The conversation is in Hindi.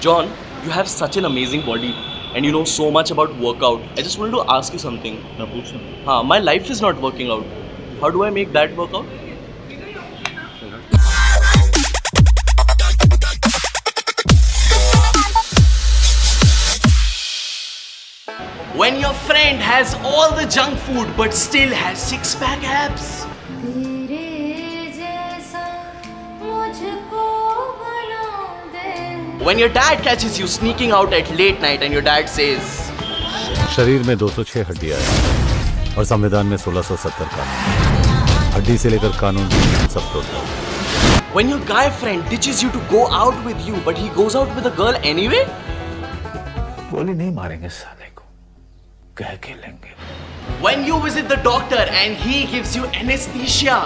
John, you have such an amazing body and you know so much about workout. I just wanted to ask you something. Huh, my life is not working out. How do I make that work out? When your friend has all the junk food but still has six pack abs. When your dad catches you sneaking out at late night and your dad says, शरीर में 206 हड्डियाँ हैं और संविधान में 1670 कानून हड्डी से लेकर कानून सब total When your guy friend ditches you to go out with you but he goes out with a girl anyway? गोली नहीं मारेंगे साले को कह के लेंगे When you visit the doctor and he gives you anesthesia